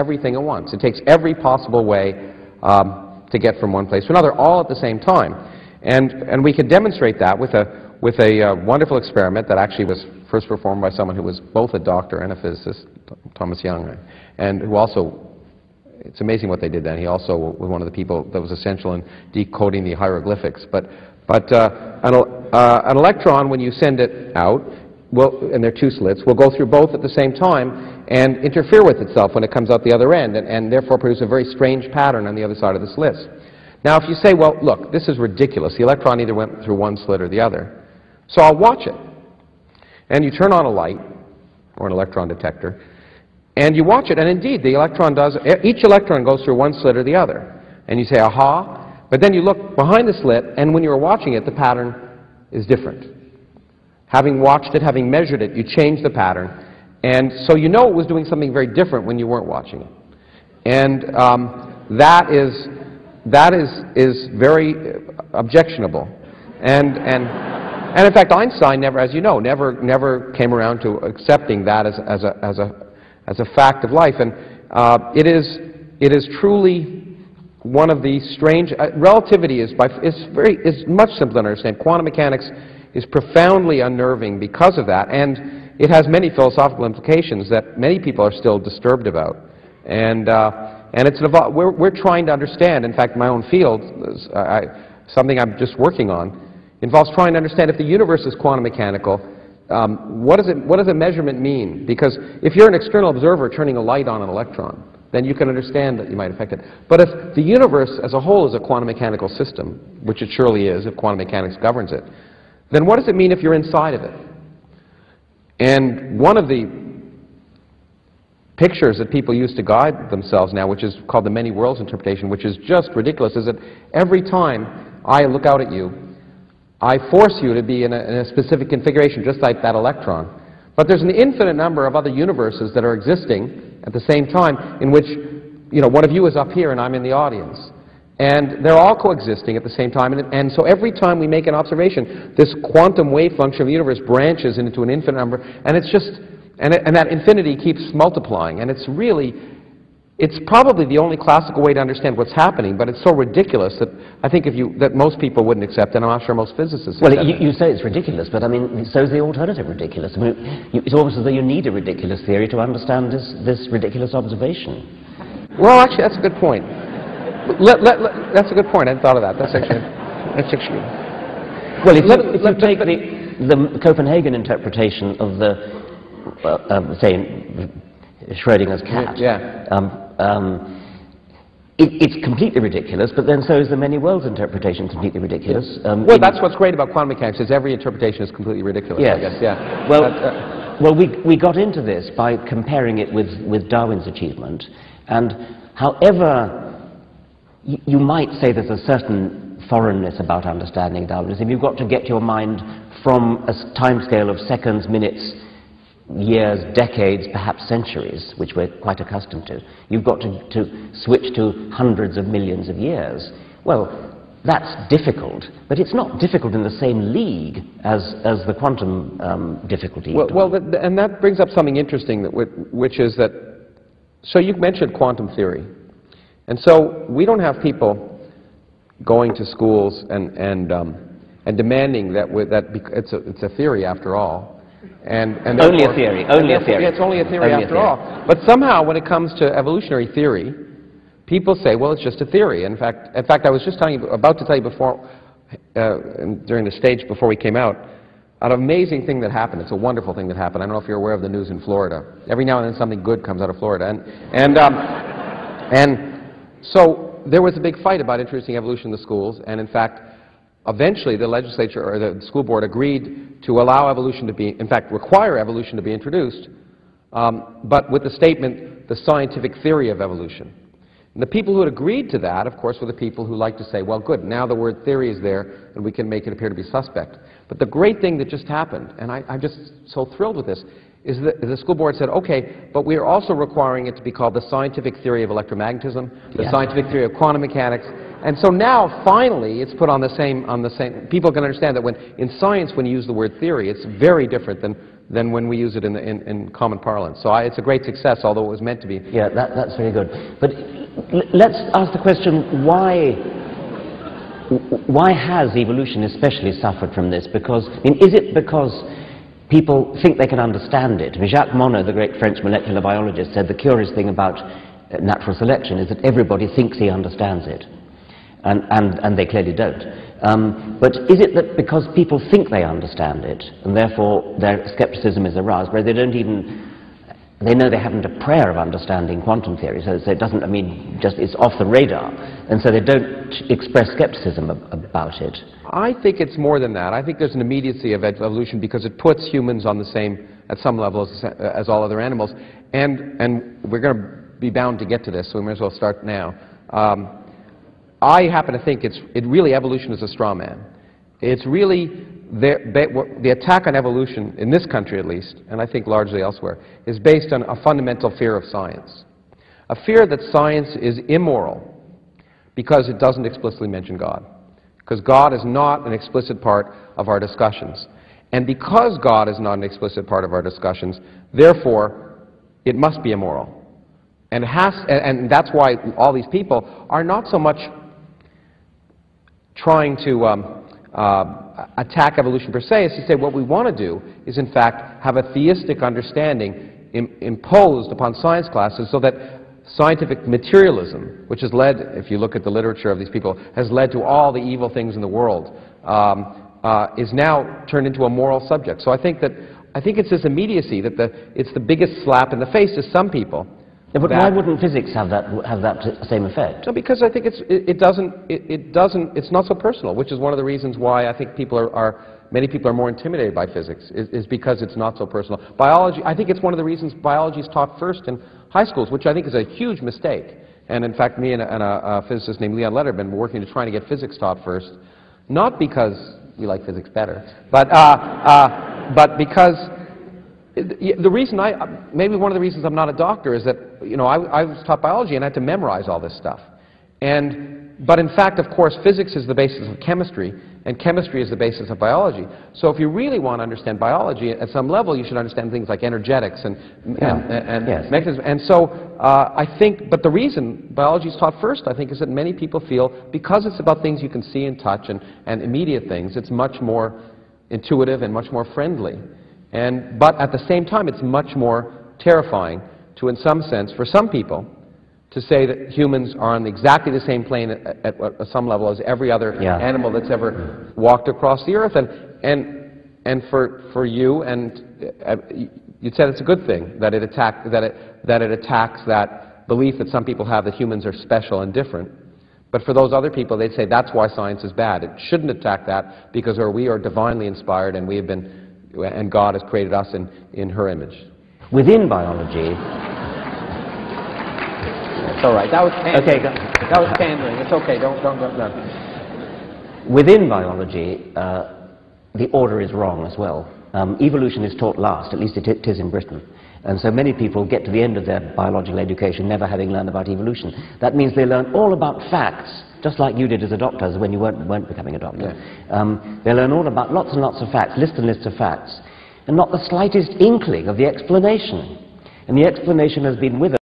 everything at once. It takes every possible way um, to get from one place to another, all at the same time. And, and we can demonstrate that with a, with a uh, wonderful experiment that actually was first performed by someone who was both a doctor and a physicist, Thomas Young, and who also, it's amazing what they did then. He also was one of the people that was essential in decoding the hieroglyphics. But, but uh, an, uh, an electron, when you send it out, will, and there are two slits, will go through both at the same time and interfere with itself when it comes out the other end, and, and therefore produce a very strange pattern on the other side of this slits. Now, if you say, well, look, this is ridiculous. The electron either went through one slit or the other. So I'll watch it. And you turn on a light, or an electron detector, and you watch it, and indeed, the electron does, each electron goes through one slit or the other. And you say, aha, but then you look behind the slit, and when you were watching it, the pattern is different. Having watched it, having measured it, you change the pattern, and so you know it was doing something very different when you weren't watching it. And um, that is, that is, is very objectionable. And, and, and in fact, Einstein never, as you know, never, never came around to accepting that as, as, a, as, a, as a fact of life. And uh, it, is, it is truly one of the strange, uh, relativity is, by, is, very, is much simpler to understand. Quantum mechanics is profoundly unnerving because of that. And it has many philosophical implications that many people are still disturbed about. And, uh, and it's an we're, we're trying to understand, in fact, my own field, I, something I'm just working on, involves trying to understand if the universe is quantum mechanical, um, what, does it, what does a measurement mean? Because if you're an external observer turning a light on an electron, then you can understand that you might affect it. But if the universe as a whole is a quantum mechanical system, which it surely is if quantum mechanics governs it, then what does it mean if you're inside of it? And one of the pictures that people use to guide themselves now, which is called the many worlds interpretation, which is just ridiculous, is that every time I look out at you, I force you to be in a, in a specific configuration, just like that electron. But there's an infinite number of other universes that are existing at the same time in which, you know, one of you is up here and I'm in the audience. And they're all coexisting at the same time. And, and, so every time we make an observation, this quantum wave function of the universe branches into an infinite number. And it's just, and, it, and that infinity keeps multiplying. And it's really, it's probably the only classical way to understand what's happening, but it's so ridiculous that I think if you, that most people wouldn't accept, and I'm not sure most physicists Well, you, you, say it's ridiculous, but I mean, so is the alternative ridiculous. I mean, you, it's almost as though you need a ridiculous theory to understand this, this ridiculous observation. Well, actually, that's a good point. Let, let, let, that's a good point. I hadn't thought of that. That's actually, that's actually. Well, if, let, if you take the, the Copenhagen interpretation of the, uh, um, say, Schrodinger's cat, yeah. Um, um, it, it's completely ridiculous, but then so is the many worlds interpretation completely ridiculous. Um, well, that's what's great about quantum mechanics, is every interpretation is completely ridiculous, yes. I guess, yeah. Well, uh, well we, we got into this by comparing it with, with Darwin's achievement, and however you might say there's a certain foreignness about understanding Darwinism. You've got to get your mind from a timescale of seconds, minutes, years, decades, perhaps centuries, which we're quite accustomed to. You've got to, to switch to hundreds of millions of years. Well, that's difficult, but it's not difficult in the same league as, as the quantum um, difficulty. Well, well and that brings up something interesting, that, which is that, so you mentioned quantum theory. And so we don't have people going to schools and, and, um, and demanding that, that it's, a, it's a theory after all. And, and only a theory, only a theory. Yeah, it's only a theory only after a theory. all. But somehow when it comes to evolutionary theory, people say, well, it's just a theory. In fact, in fact I was just telling you, about to tell you before, uh, during the stage before we came out, an amazing thing that happened. It's a wonderful thing that happened. I don't know if you're aware of the news in Florida. Every now and then something good comes out of Florida. And, and, um, and so there was a big fight about introducing evolution in the schools, and in fact, eventually the legislature or the school board agreed to allow evolution to be, in fact, require evolution to be introduced, um, but with the statement, the scientific theory of evolution. And the people who had agreed to that, of course, were the people who like to say, well, good, now the word theory is there, and we can make it appear to be suspect. But the great thing that just happened, and I, I'm just so thrilled with this, is that the school board said, okay, but we are also requiring it to be called the scientific theory of electromagnetism, the yeah. scientific theory of quantum mechanics. And so now, finally, it's put on the same, on the same, people can understand that when, in science, when you use the word theory, it's very different than, than when we use it in, the, in, in common parlance. So I, it's a great success, although it was meant to be. Yeah, that, that's very good. But let's ask the question, why, why has evolution especially suffered from this? Because, I mean, is it because people think they can understand it? Jacques Monod, the great French molecular biologist, said the curious thing about uh, natural selection is that everybody thinks he understands it. And, and, and they clearly don't. Um, but is it that because people think they understand it, and therefore their skepticism is aroused, where they don't even they know they haven't a prayer of understanding quantum theory, so, so, it doesn't, I mean, just it's off the radar, and so they don't express skepticism ab about it. I think it's more than that. I think there's an immediacy of evolution because it puts humans on the same, at some level, as, as all other animals, and, and we're going to be bound to get to this, so we may as well start now. Um, I happen to think it's, it really, evolution is a straw man. It's really, the, attack on evolution, in this country at least, and I think largely elsewhere, is based on a fundamental fear of science. A fear that science is immoral because it doesn't explicitly mention God. Because God is not an explicit part of our discussions. And because God is not an explicit part of our discussions, therefore, it must be immoral. And, has, and that's why all these people are not so much trying to um, uh, attack evolution per se, is to say what we want to do is, in fact, have a theistic understanding Im imposed upon science classes so that scientific materialism, which has led, if you look at the literature of these people, has led to all the evil things in the world, um, uh, is now turned into a moral subject. So I think that I think it's this immediacy that the, it's the biggest slap in the face to some people yeah, but why wouldn't physics have that, have that same effect? No, because I think it's, it, it doesn't, it, it, doesn't, it's not so personal, which is one of the reasons why I think people are, are many people are more intimidated by physics, is, is, because it's not so personal. Biology, I think it's one of the reasons biology is taught first in high schools, which I think is a huge mistake. And in fact, me and a, and a, a physicist named Leon Lederman were working to try to get physics taught first, not because we like physics better, but, uh, uh, but because the reason I, maybe one of the reasons I'm not a doctor is that, you know, I, I was taught biology and I had to memorize all this stuff. And, but in fact, of course, physics is the basis of chemistry, and chemistry is the basis of biology. So if you really want to understand biology, at some level, you should understand things like energetics and, yeah. and, and yes. mechanisms. And so uh, I think, but the reason biology is taught first, I think, is that many people feel, because it's about things you can see and touch and, and immediate things, it's much more intuitive and much more friendly. And, but at the same time, it's much more terrifying to, in some sense, for some people, to say that humans are on exactly the same plane at, at, at some level as every other yeah. animal that's ever walked across the earth. And, and, and for, for you, and uh, you said it's a good thing that it, attack, that, it, that it attacks that belief that some people have that humans are special and different. But for those other people, they'd say that's why science is bad. It shouldn't attack that because we are divinely inspired and we have been and God has created us in, in her image. Within biology... It's all right. That was Okay, that was pandering. It's okay. Don't, don't, don't. No. Within biology, uh, the order is wrong as well. Um, evolution is taught last, at least it, it is in Britain. And so many people get to the end of their biological education never having learned about evolution. That means they learn all about facts just like you did as a doctor when you weren't, weren't becoming a doctor. Yeah. Um, they learn all about lots and lots of facts, lists and lists of facts, and not the slightest inkling of the explanation. And the explanation has been with us